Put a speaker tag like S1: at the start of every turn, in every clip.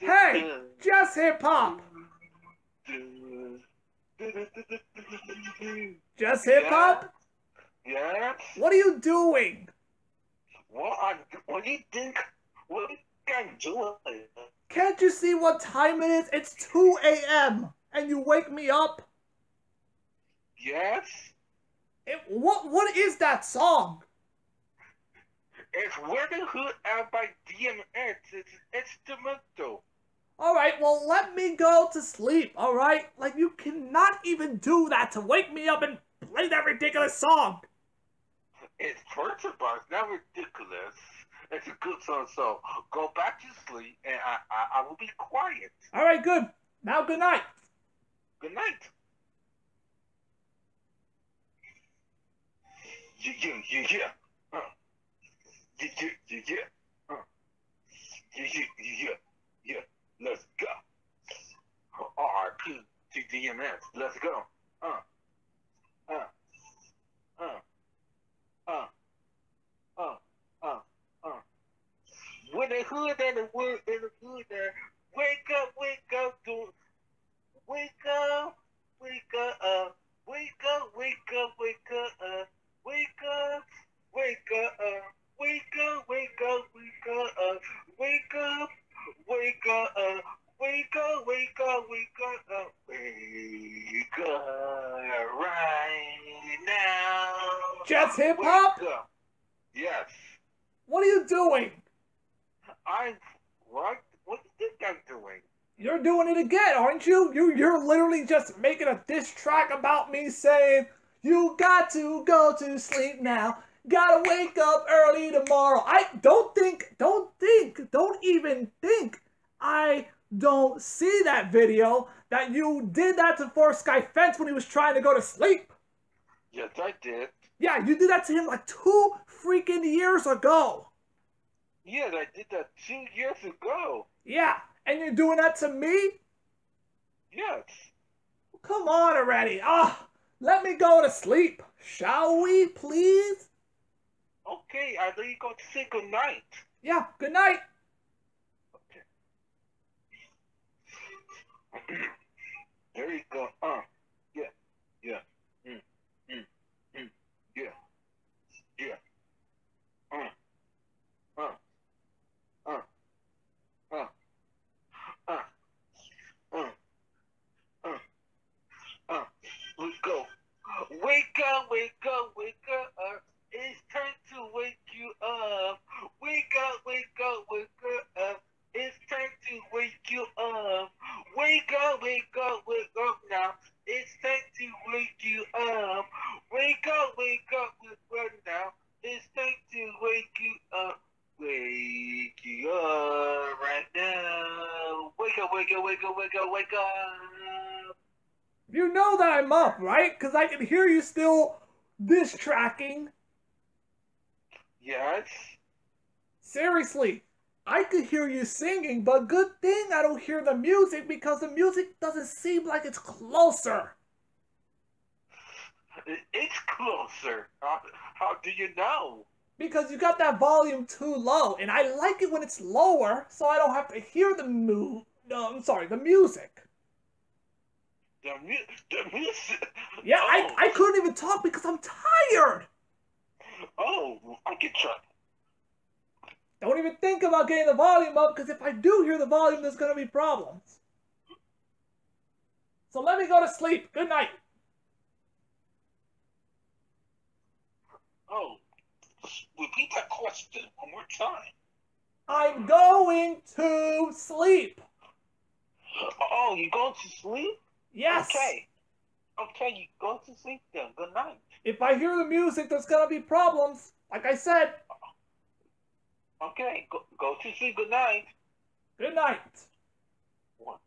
S1: Hey, just hip hop. Just hip hop?
S2: Yes.
S1: What are you doing?
S2: What? I'm, what do you think? What do you think I'm doing?
S1: Can't you see what time it is? It's 2 a.m. and you wake me up?
S2: Yes.
S1: It, what what is that song?
S2: It's the Hood out by DMX. It's instrumental.
S1: All right, well let me go to sleep. All right, like you cannot even do that to wake me up and play that ridiculous song.
S2: It's all, it's not ridiculous. It's a good song, so go back to sleep, and I, I, I will be quiet.
S1: All right, good. Now good night.
S2: Good night. Yeah, yeah, yeah, yeah. Yeah, yeah, yeah, yeah. Yeah, yeah, yeah, yeah. Let's go. R.I.P. to DMX. Let's go. Uh. Uh. Uh. Uh. Uh. Uh. The hood and the wood and the hood there, wake up, wake up, do wake up, wake up, wake up, wake up, wake up, uh, wake up, wake up, uh, wake up, wake up, wake up, uh, wake up, wake up, uh, wake up, wake up, wake up, uh, wake up right now.
S1: Just hip
S2: Wake
S1: hop?
S2: up. Yes.
S1: What are you doing?
S2: I'm what? What do you think I'm doing?
S1: You're doing it again, aren't you? You you're literally just making a diss track about me saying you got to go to sleep now. Gotta wake up early tomorrow. I don't think, don't think, don't even think I don't see that video that you did that to Forrest Sky Fence when he was trying to go to sleep.
S2: Yes, I did.
S1: Yeah, you did that to him like two freaking years ago.
S2: Yes, I did that two years ago.
S1: Yeah, and you're doing that to me?
S2: Yes.
S1: Come on already. Ah, let me go to sleep. Shall we, please?
S2: Okay, I know you going to say good night.
S1: Yeah, good night.
S2: Okay. there you go. Uh, yeah, yeah. Mm, mm, mm, yeah, yeah. Uh, uh, uh, uh, uh, uh, uh, uh. We go. Wake up, wake up, wake up. It's time to wake you up. Wake up, wake up, wake up. It's time to wake you up. Wake up, wake up, wake up now. It's time to wake you up. Wake up, wake up, wake up now. It's time to wake you up. Wake you up right now. Wake up, wake up, wake up, wake up, wake up.
S1: You know that I'm up, right? Because I can hear you still this tracking.
S2: Yes.
S1: Seriously, I could hear you singing, but good thing I don't hear the music because the music doesn't seem like it's closer.
S2: It's closer. How, how do you know?
S1: Because you got that volume too low, and I like it when it's lower, so I don't have to hear the move. No, I'm sorry, the music.
S2: The, mu- the music.
S1: Yeah,
S2: oh.
S1: I, I couldn't even talk because I'm tired.
S2: Oh, I can try.
S1: Don't even think about getting the volume up because if I do hear the volume, there's going to be problems. So let me go to sleep. Good night.
S2: Oh, repeat that question one more time.
S1: I'm going to sleep.
S2: Oh, you going to sleep?
S1: Yes.
S2: Okay. Okay, you go to sleep then. Good night.
S1: If I hear the music, there's going to be problems. Like I said,
S2: Okay, go, go to sleep. Good night.
S1: good night.
S2: One,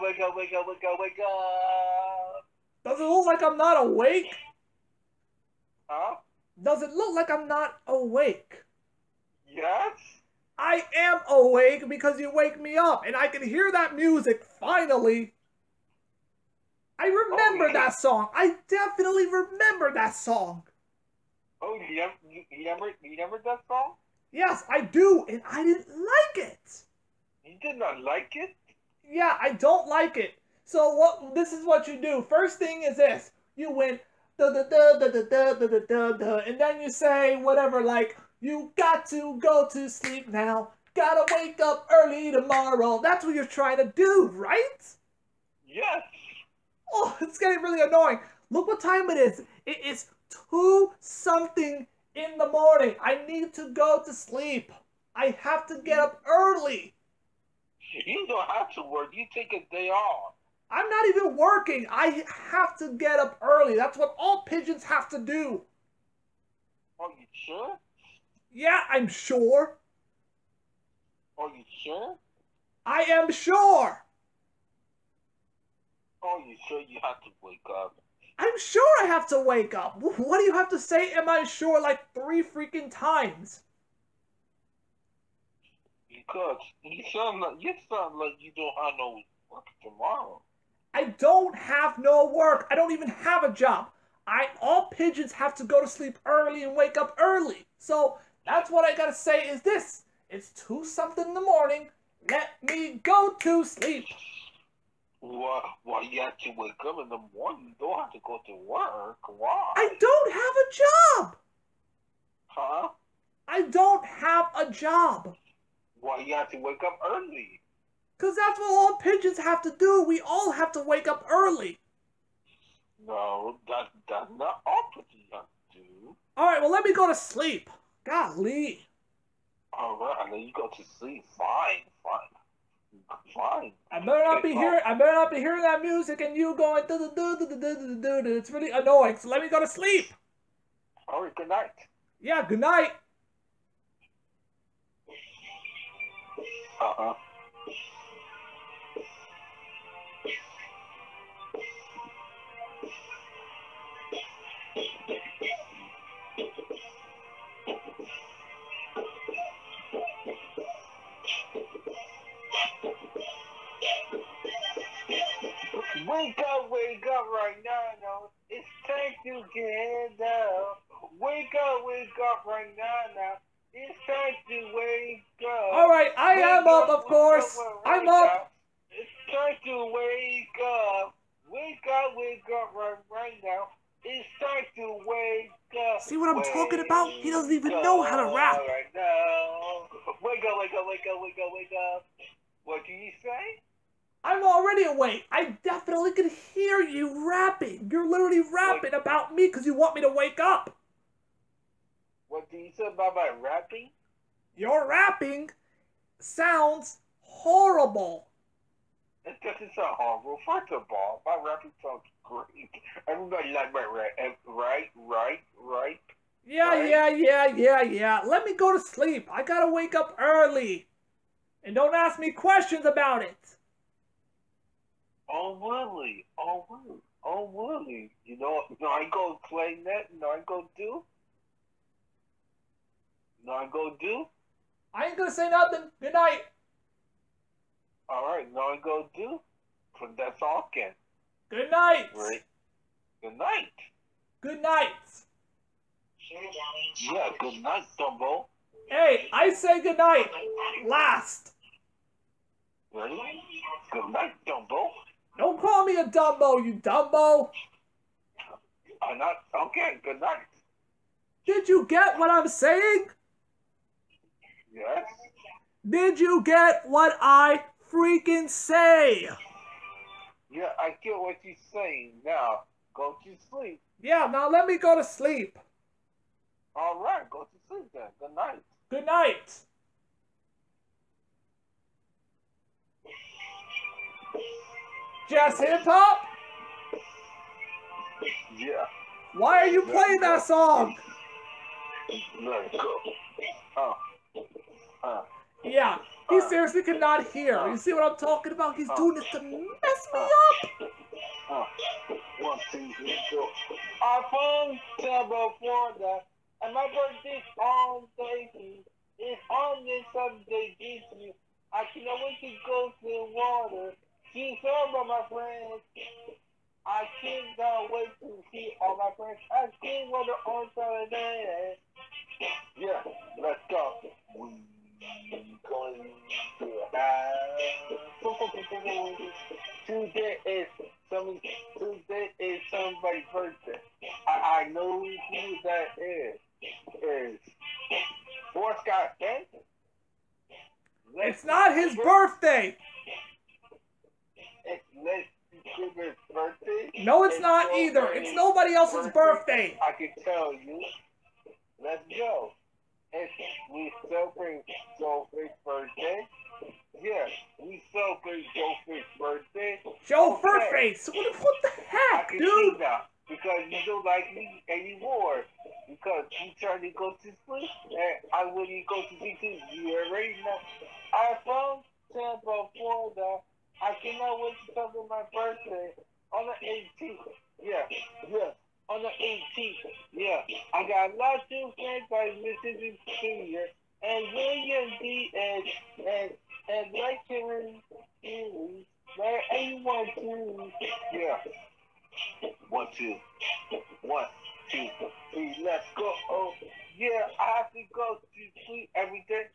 S2: Wake up, wake up, wake up, wake up.
S1: Does it look like I'm not awake?
S2: Huh?
S1: Does it look like I'm not awake?
S2: Yes?
S1: I am awake because you wake me up and I can hear that music finally. I remember
S2: yeah.
S1: that song. I definitely remember that song.
S2: Oh, you never, you, you never, you never that song?
S1: Yes, I do, and I didn't like it.
S2: You did not like it?
S1: Yeah, I don't like it. So what? This is what you do. First thing is this: you went da da da da da da da da da da, and then you say whatever like you got to go to sleep now. Gotta wake up early tomorrow. That's what you're trying to do, right?
S2: Yes.
S1: Oh, it's getting really annoying. Look what time it is. It is two something in the morning. I need to go to sleep. I have to get up early.
S2: You don't have to work. You take a day off.
S1: I'm not even working. I have to get up early. That's what all pigeons have to do.
S2: Are you sure?
S1: Yeah, I'm sure.
S2: Are you sure?
S1: I am sure.
S2: Are you sure you have to wake up?
S1: I'm sure I have to wake up. What do you have to say? Am I sure like three freaking times?
S2: Because you sound like you sound like you don't have no work tomorrow.
S1: I don't have no work. I don't even have a job. I all pigeons have to go to sleep early and wake up early. So that's what I gotta say is this. It's two something in the morning. Let me go to sleep.
S2: Why? Why you have to wake up in the morning? You don't have to go to work. Why?
S1: I don't have a job.
S2: Huh?
S1: I don't have a job.
S2: Why you have to wake up early.
S1: Because that's what all pigeons have to do. We all have to wake up early.
S2: No, that, that's not all pigeons have to do.
S1: All right, well, let me go to sleep. Golly.
S2: All right, and then you go to sleep. Fine, fine. Fine.
S1: I better not be hearing. I better not be hearing that music and you going do do do do do do do. It's really annoying. So let me go to sleep.
S2: All right. Good night.
S1: Yeah. Good night.
S2: Uh huh. Wake up, wake up right now, no. It's time to get up. Wake up, wake up right now, now. It's time to wake up.
S1: All right. I
S2: Wake
S1: am up, of course.
S2: wake
S1: I'm
S2: up.
S1: up.
S2: It's time to wake up. Wake up, wake up right, right now. It's time to wake up.
S1: See what I'm talking about? He doesn't even know how to rap.
S2: Right now. Wake up, wake up, wake up, wake up, wake up. What do you say?
S1: I'm already awake. I definitely can hear you rapping. You're literally rapping about me because you want me to wake up.
S2: What do you say about my rapping?
S1: Your rapping sounds horrible.
S2: It doesn't sound horrible. First of all, my rapping sounds great. Everybody like my rap. eh, Right, right, right.
S1: Yeah,
S2: Right.
S1: yeah, yeah, yeah, yeah. Let me go to sleep. I gotta wake up early. And don't ask me questions about it.
S2: Oh, really? Oh, really? Oh, really? You know, you know, I go play net. You know, I go do. I go do.
S1: I ain't gonna say nothing. Good night.
S2: All right, I go do. But that's all, Ken.
S1: Good night.
S2: Right. Good night.
S1: Good night.
S2: Yeah, good night, Dumbo.
S1: Hey, I say good night. Last.
S2: Ready? Good night, Dumbo.
S1: Don't call me a Dumbo, you Dumbo.
S2: I'm not. Okay, good night.
S1: Did you get what I'm saying?
S2: Yes.
S1: Did you get what I freaking say?
S2: Yeah, I get what you're saying. Now, go to sleep.
S1: Yeah, now let me go to sleep.
S2: All right, go to sleep then. Good night.
S1: Good night. Just hip hop?
S2: Yeah.
S1: Why are you playing that song?
S2: Let go. Uh. Uh.
S1: Yeah, he seriously cannot hear. You see what I'm talking about? He's doing this to mess me up.
S2: Uh. One, two, three, go. I'm from Tampa, Florida, and my birthday's on Thursday. It's on this Sunday, Disney. I cannot wait to go to the water. See some of my friends. I cannot wait to see all my friends. I see water on Saturday. Yeah, let's go. We going to have Tuesday is some Tuesday is somebody's birthday. I, I know who that is. Is Forrest Scott Benson?
S1: It's not his birthday.
S2: It's Les Cooper's birthday.
S1: No, it's not either. It's nobody else's birthday.
S2: I can tell you. Let's go. It's, we celebrate Joe's birthday. Yeah, we celebrate Joe's birthday.
S1: Joe
S2: Okay.
S1: Furface. What, what the
S2: I
S1: heck, dude?
S2: because you don't like me anymore because you trying to go to sleep and I wouldn't go to sleep too. You already know. I'm from Tampa, Florida. I cannot wait to celebrate my birthday on the 18th. Yeah, yeah. On the 18th, yeah. I got a lot of friends like Mississippi Senior and William D. and and and Henry, Henry, Larry anyone too. Yeah. One, two. One, two, three, let's go. Oh, yeah, I have to go to sleep every day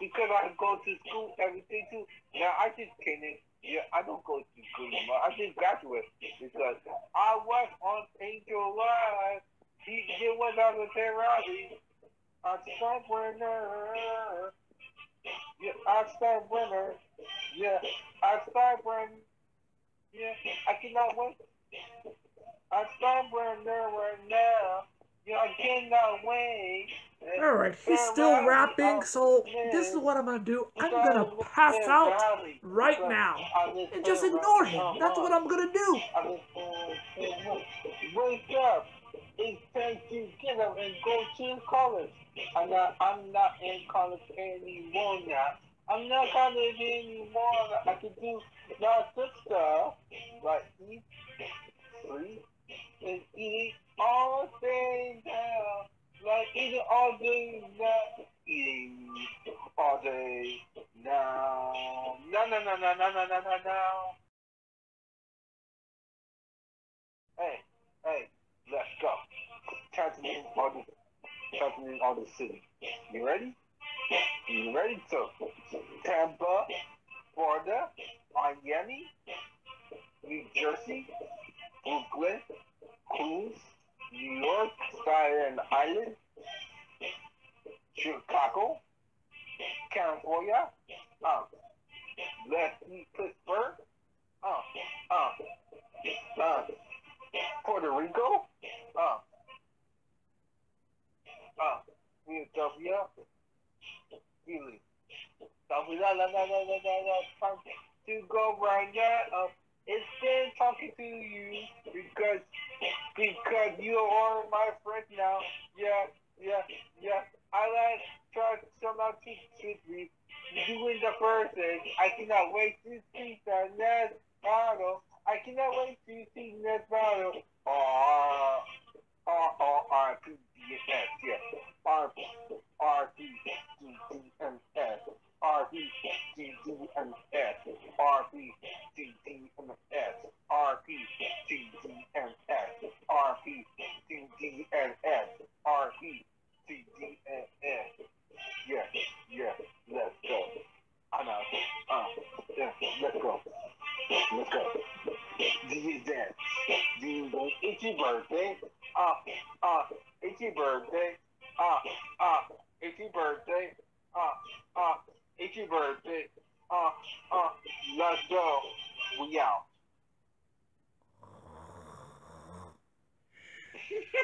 S2: because I go to school every day too. Now, I just in. Yeah, I don't go to school anymore. I just graduated because I was on Angel Live. He did was on the Ferrari. I start winner. Yeah, I start winner. Yeah, I start winner. Yeah, I cannot wait. I start winner right now. Yeah, I cannot wait.
S1: Alright, he's still rapping, so this is what I'm gonna do. I'm gonna pass out right now. And just ignore him. That's what I'm gonna do.
S2: College. I'm not, I'm not in college anymore now. I'm not college anymore. I can do of stuff like eat, sleep, and eat all day now. Like eating all day now. Eating all day now. No, no, no, no, no, no, no, no, no. Hey, hey, let's go. Time to move all move all the city. You ready? You ready? So, Tampa, Florida, Miami, New Jersey, Brooklyn, Queens, New York, Staten Island, Chicago, California, um, Leslie Pittsburgh, uh, uh, uh, Puerto Rico, uh, uh, Philadelphia, Philly. La la la la la la la time to go right now. Uh, it's been talking to you because because you are my friend now. Yeah, yeah, yeah. I like try to come out to quickly. Doing the first thing. I cannot wait to see the next battle. I cannot wait to see the next battle. R R R R P D S yeah. R R D D D M S. R B D D M S. R B